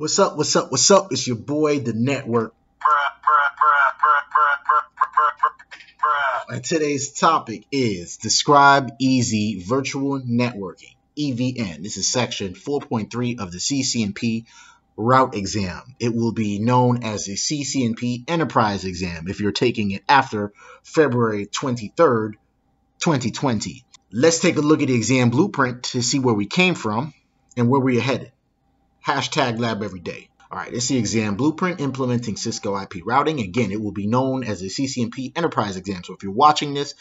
What's up? What's up? What's up? It's your boy, the network. And today's topic is Describe Easy Virtual Networking, EVN. This is section 4.3 of the CCNP route exam. It will be known as the CCNP Enterprise exam if you're taking it after February 23rd, 2020. Let's take a look at the exam blueprint to see where we came from and where we are headed. Hashtag lab every day. All right, it's the exam blueprint implementing Cisco IP routing. Again, it will be known as the CCNP Enterprise exam. So if you're watching this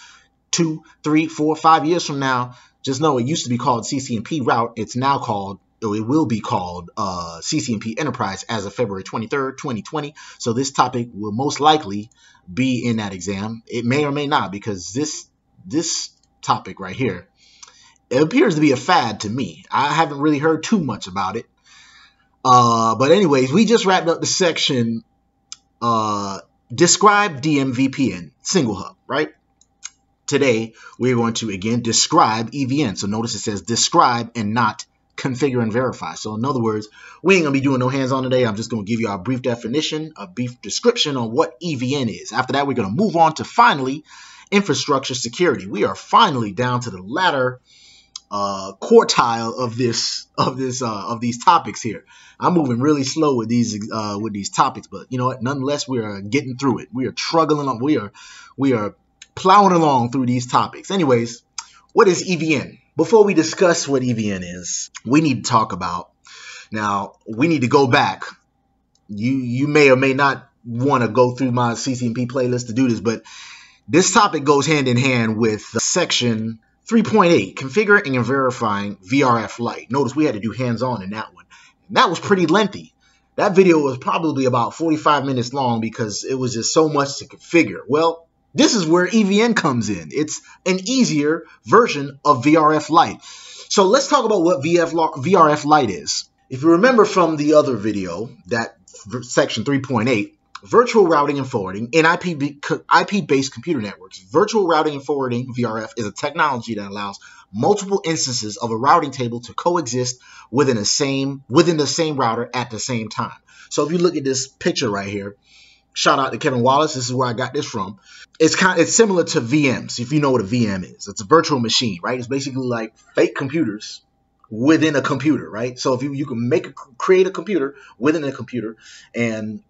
two, three, four, five years from now, just know it used to be called CCNP route. It's now called or it will be called uh, CCNP Enterprise as of February 23rd, 2020. So this topic will most likely be in that exam. It may or may not because this this topic right here, it appears to be a fad to me. I haven't really heard too much about it. Uh, but anyways, we just wrapped up the section uh, describe DMVPN single hub, right? Today, we're going to again describe EVN. So notice it says describe and not configure and verify. So in other words, we ain't gonna be doing no hands-on today. I'm just gonna give you a brief definition, a brief description on what EVN is. After that, we're gonna move on to finally infrastructure security. We are finally down to the latter uh, quartile of this of this uh, of these topics here. I'm moving really slow with these uh, with these topics, but you know what? Nonetheless, we are getting through it. We are struggling on. We are we are plowing along through these topics. Anyways, what is EVN? Before we discuss what EVN is, we need to talk about. Now, we need to go back. You you may or may not want to go through my CCNP playlist to do this, but this topic goes hand in hand with the section 3.8, configuring and verifying VRF Lite. Notice we had to do hands-on in that one. And that was pretty lengthy. That video was probably about 45 minutes long because it was just so much to configure. Well, this is where EVN comes in. It's an easier version of VRF Lite. So let's talk about what VRF Lite is. If you remember from the other video, that section 3.8, virtual routing and forwarding in IP-based computer networks. Virtual routing and forwarding, VRF, is a technology that allows multiple instances of a routing table to coexist within the same within the same router at the same time. So if you look at this picture right here, shout out to Kevin Wallace. This is where I got this from. It's kind it's similar to VMs, if you know what a VM is. It's a virtual machine, right? It's basically like fake computers within a computer, right? So if you, you can make a create a computer within a computer and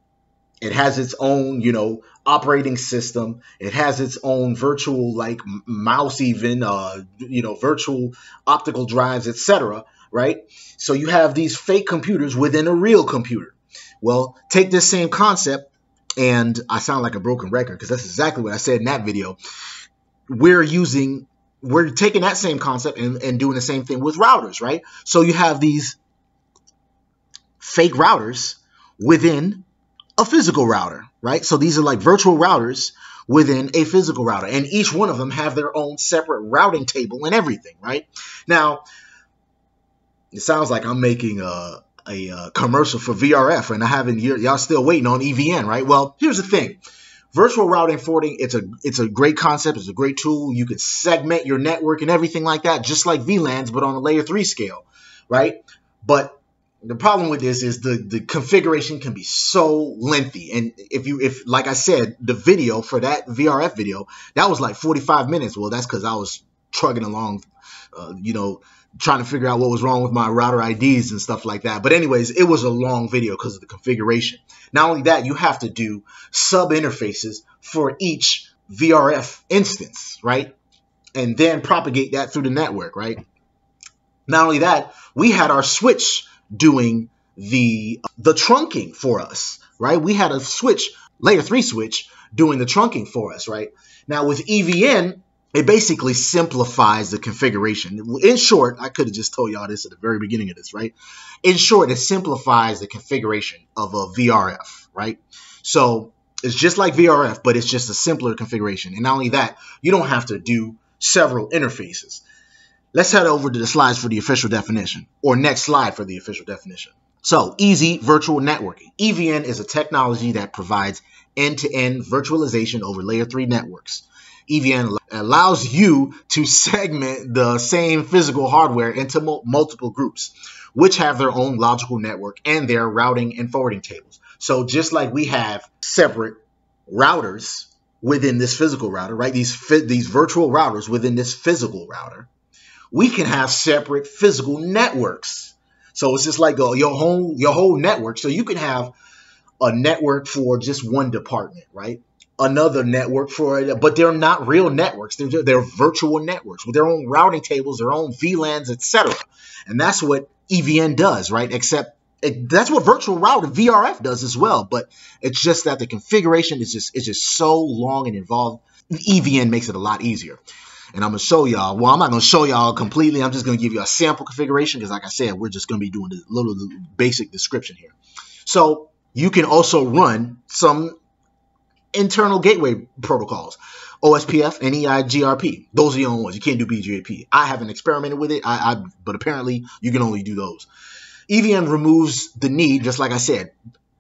it has its own, you know, operating system. It has its own virtual like mouse, even, uh, you know, virtual optical drives, etc. Right? So you have these fake computers within a real computer. Well, take this same concept, and I sound like a broken record because that's exactly what I said in that video. We're using, we're taking that same concept and, and doing the same thing with routers, right? So you have these fake routers within a physical router, right? So these are like virtual routers within a physical router, and each one of them have their own separate routing table and everything, right? Now, it sounds like I'm making a, a, commercial for VRF, and I haven't y'all still waiting on EVN, right? Well, here's the thing. Virtual routing forwarding, it's a it's a great concept, it's a great tool. You could segment your network and everything like that, just like VLANs, but on a layer three scale, right? But the problem with this is the the configuration can be so lengthy. And if you if like i said the video for that vrf video that was like 45 minutes. Well that's because i was trugging along uh, you know trying to figure out what was wrong with my router ids and stuff like that. But anyways it was a long video because of the configuration. Not only that you have to do sub interfaces for each vrf instance right? And then propagate that through the network right? Not only that we had our switch doing the uh, the trunking for us, right? We had a switch, layer three switch, doing the trunking for us, right? Now with EVN, it basically simplifies the configuration. In short, I could have just told y'all this at the very beginning of this, right? In short, it simplifies the configuration of a VRF, right? So it's just like VRF, but it's just a simpler configuration. And not only that, you don't have to do several interfaces. Let's head over to the slides for the official definition, or next slide for the official definition. So, easy virtual networking. EVN is a technology that provides end-to-end virtualization over layer 3 networks. EVN allows you to segment the same physical hardware into multiple groups. which have their own logical network and their routing and forwarding tables. So just like we have separate routers within this physical router, right? These these virtual routers within this physical router, we can have separate physical networks. So it's just like a, your whole your whole network. So you can have a network for just one department, right? Another network for it, but they're not real networks. They're they're virtual networks with their own routing tables, their own VLANs, etc. And that's what EVN does, right? Except it, that's what virtual router VRF does as well, but it's just that the configuration is just it's just so long and involved. EVN makes it a lot easier. And I'm gonna show y'all. Well, I'm not gonna show y'all completely. I'm just gonna give you a sample configuration because, like I said, we're just gonna be doing a little, basic description here. So you can also run some internal gateway protocols. OSPF, and EIGRP. Those are the only ones. You can't do BGP. I haven't experimented with it, I, I, but apparently you can only do those. EVN removes the need, just like I said,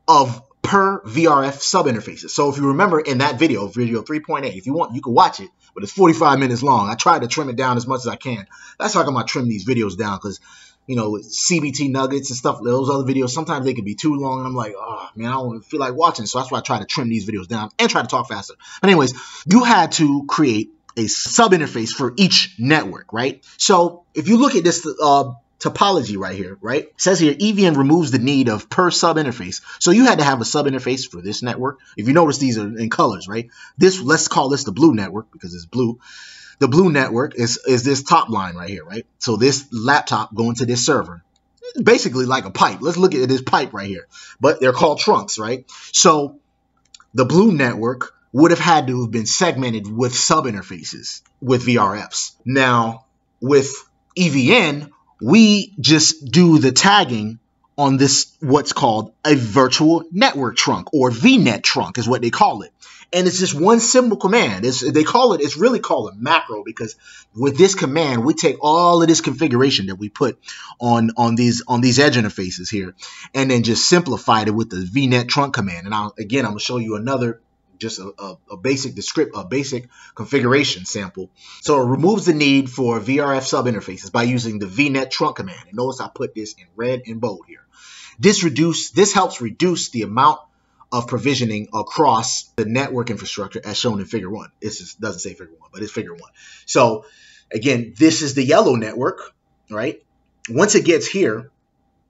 of per VRF sub interfaces. So if you remember in that video, video 3.8, if you want, you can watch it, but it's 45 minutes long. I try to trim it down as much as I can. That's how I'm gonna trim these videos down because you know, CBT nuggets and stuff, those other videos, sometimes they can be too long. And I'm like, oh man, I don't feel like watching. So that's why I try to trim these videos down and try to talk faster. But anyways, you had to create a sub interface for each network, right? So if you look at this uh, topology right here, right? It says here EVN removes the need of per sub interface. So you had to have a sub interface for this network. If you notice, these are in colors, right? This, let's call this the blue network because it's blue. The blue network is, is this top line right here, right? So this laptop going to this server. It's basically like a pipe. Let's look at this pipe right here. But they're called trunks, right? So the blue network would have had to have been segmented with sub interfaces with VRFs. Now, with EVN, we just do the tagging on this what's called a virtual network trunk or VNet trunk is what they call it. And it's just one simple command. It's, they call it, it's really called a macro because with this command, we take all of this configuration that we put on, on these on these edge interfaces here and then just simplified it with the VNet trunk command. And I'll, again, I'm gonna show you another just a, a, a, basic descript, a basic configuration sample. So it removes the need for VRF sub interfaces by using the VNet trunk command. And notice I put this in red and bold here. This reduce this helps reduce the amount of provisioning across the network infrastructure as shown in figure one. This doesn't say figure one, but it's figure one. So again, this is the yellow network, right? Once it gets here,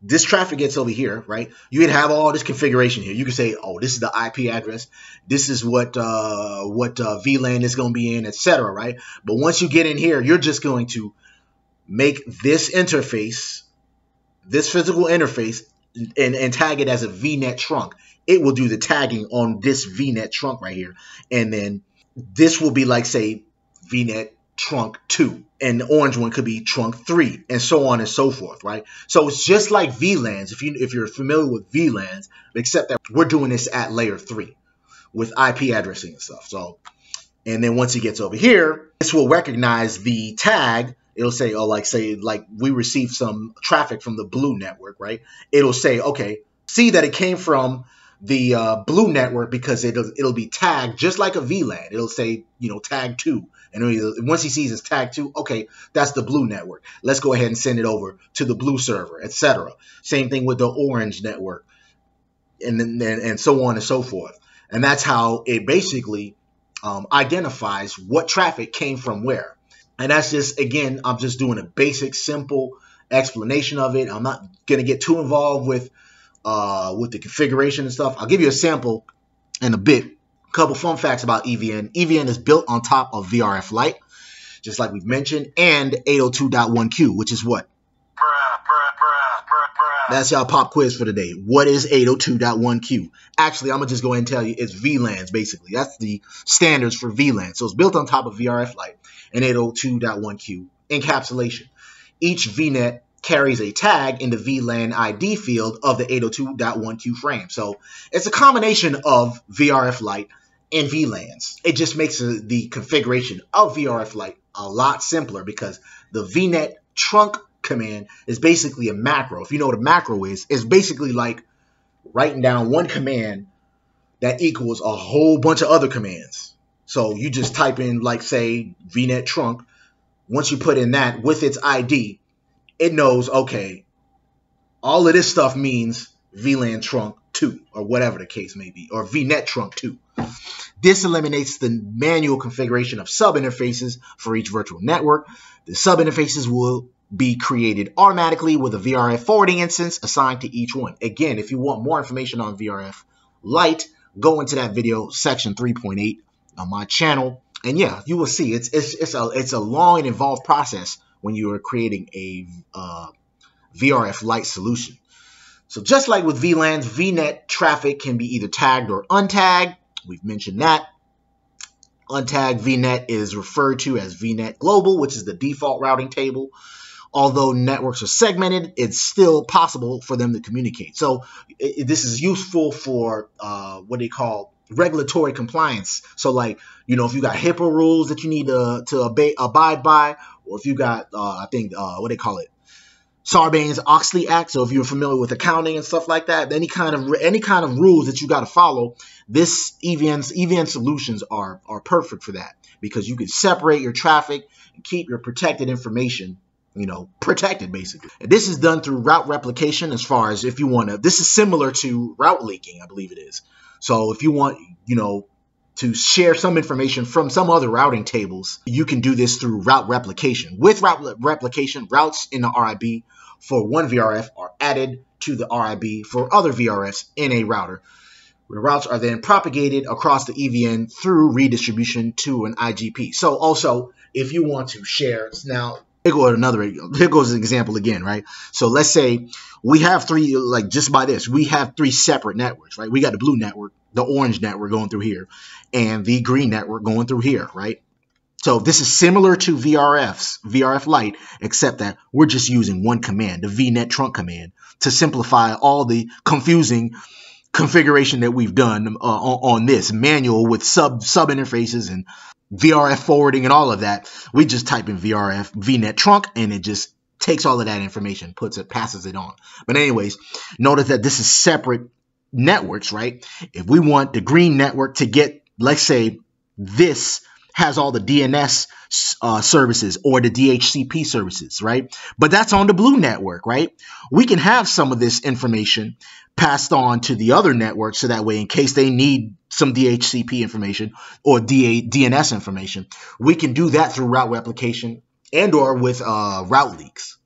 this traffic gets over here, right? You can have all this configuration here. You can say, oh, this is the IP address. This is what uh, what uh, VLAN is going to be in, etc. Right? But once you get in here, you're just going to make this interface, this physical interface, and, and tag it as a VNet trunk. It will do the tagging on this VNet trunk right here, and then this will be like say VNet trunk 2 and the orange one could be trunk 3 and so on and so forth right? So it's just like VLANs if you if you're familiar with VLANs except that we're doing this at layer 3 with IP addressing and stuff so. And then once it gets over here this will recognize the tag. It'll say oh like say like we received some traffic from the blue network right? It'll say okay see that it came from the uh, blue network because it'll it'll be tagged just like a VLAN. It'll say you know tag two, and once he sees it's tag two, okay, that's the blue network. Let's go ahead and send it over to the blue server, etc. Same thing with the orange network, and then and so on and so forth. And that's how it basically um, identifies what traffic came from where. And that's just again, I'm just doing a basic, simple explanation of it. I'm not gonna get too involved with uh, with the configuration and stuff. I'll give you a sample in a bit. A couple fun facts about EVN. EVN is built on top of VRF Lite, just like we've mentioned, and 802.1q, which is what? That's y'all pop quiz for today. What is 802.1q? Actually, I'm gonna just go ahead and tell you it's VLANs basically. That's the standards for VLAN. So it's built on top of VRF Lite and 802.1q encapsulation. Each VNet carries a tag in the VLAN ID field of the 802.1q frame. So it's a combination of VRF Lite and VLANs. It just makes the configuration of VRF Lite a lot simpler because the VNet trunk command is basically a macro. If you know what a macro is, it's basically like writing down one command that equals a whole bunch of other commands. So you just type in like say VNet trunk. Once you put in that with its ID, it knows, okay, all of this stuff means VLAN trunk 2 or whatever the case may be, or VNet trunk 2. This eliminates the manual configuration of sub interfaces for each virtual network. The sub interfaces will be created automatically with a VRF forwarding instance assigned to each one. Again, if you want more information on VRF Lite, go into that video section 3.8 on my channel. And yeah, you will see it's it's it's a it's a long and involved process when you are creating a uh, VRF Lite solution. So just like with VLANs, VNet traffic can be either tagged or untagged. We've mentioned that. Untagged VNet is referred to as VNet Global, which is the default routing table. Although networks are segmented, it's still possible for them to communicate. So it, this is useful for uh, what they call regulatory compliance. So like, you know, if you got HIPAA rules that you need to, to abide by, or if you got, uh, I think, uh, what they call it, Sarbanes-Oxley Act. So if you're familiar with accounting and stuff like that, any kind of any kind of rules that you got to follow, this EVN EVN solutions are are perfect for that because you can separate your traffic and keep your protected information you know, protected basically. And this is done through route replication as far as if you want to, this is similar to route leaking, I believe it is. So if you want, you know, to share some information from some other routing tables, you can do this through route replication. With route replication, routes in the RIB for one VRF are added to the RIB for other VRFs in a router. The routes are then propagated across the EVN through redistribution to an IGP. So also, if you want to share, now here goes another, here goes an example again, right? So let's say we have three, like just by this, we have three separate networks, right? We got the blue network, the orange network going through here, and the green network going through here, right? So this is similar to VRF's, VRF Lite, except that we're just using one command, the VNet trunk command, to simplify all the confusing configuration that we've done uh, on, on, this manual with sub sub interfaces and VRF forwarding and all of that. We just type in VRF VNet trunk and it just takes all of that information, puts it, passes it on. But anyways, notice that this is separate networks, right? If we want the green network to get, let's say, this has all the DNS uh, services or the DHCP services, right? But that's on the blue network, right? We can have some of this information passed on to the other network so that way, in case they need some DHCP information or DA, DNS information, we can do that through route replication and or with uh, route leaks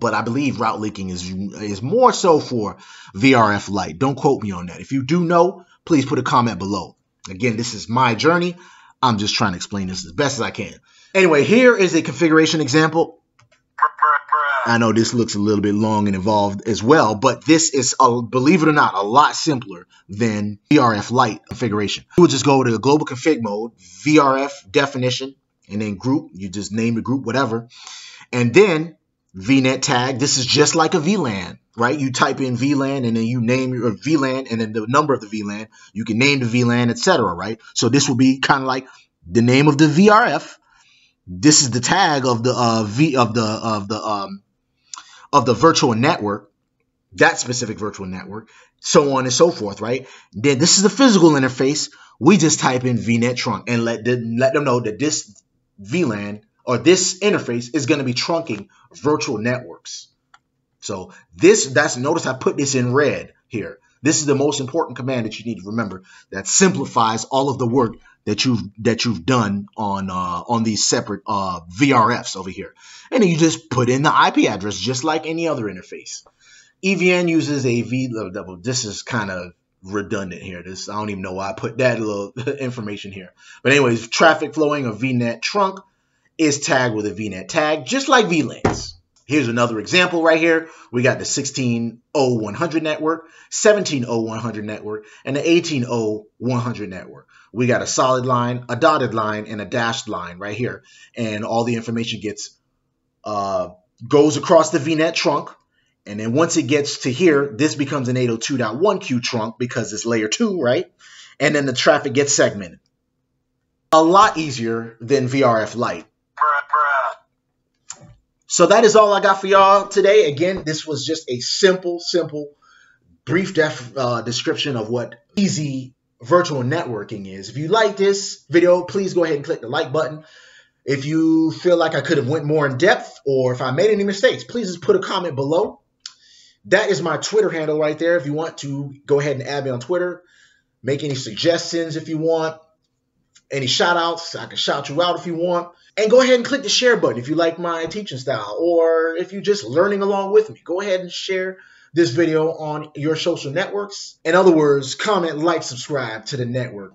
but I believe route leaking is is more so for VRF Lite. Don't quote me on that. If you do know, please put a comment below. Again, this is my journey. I'm just trying to explain this as best as I can. Anyway, here is a configuration example. I know this looks a little bit long and involved as well, but this is, a, believe it or not, a lot simpler than VRF Lite configuration. You will just go to the global config mode, VRF definition, and then group. You just name the group, whatever. And then VNet tag. This is just like a VLAN, right? You type in VLAN and then you name your VLAN and then the number of the VLAN. You can name the VLAN, etc. Right? So this will be kind of like the name of the VRF. This is the tag of the uh, V of the of the um, of the virtual network, that specific virtual network, so on and so forth, right? Then this is the physical interface. We just type in VNet trunk and let them let them know that this VLAN or this interface is going to be trunking virtual networks. So this, that's, notice I put this in red here. This is the most important command that you need to remember that simplifies all of the work that you've that you've done on uh, on these separate uh, VRFs over here. And you just put in the IP address just like any other interface. EVN uses a V level. This is kind of redundant here. This I don't even know why I put that little information here. But anyways, traffic flowing a VNet trunk is tagged with a VNet tag, just like VLANs. Here's another example right here. We got the 160100 network, 170100 network, and the 180100 network. We got a solid line, a dotted line, and a dashed line right here. And all the information gets uh, goes across the VNet trunk. And then once it gets to here, this becomes an 802.1q trunk because it's layer two, right? And then the traffic gets segmented. A lot easier than VRF Lite. So that is all I got for y'all today. Again, this was just a simple, simple, brief def, uh, description of what easy virtual networking is. If you like this video, please go ahead and click the like button. If you feel like I could have went more in depth or if I made any mistakes, please just put a comment below. That is my Twitter handle right there. If you want to go ahead and add me on Twitter, make any suggestions if you want, any shout outs, I can shout you out if you want. And go ahead and click the share button if you like my teaching style or if you're just learning along with me. Go ahead and share this video on your social networks. In other words, comment, like, subscribe to the network.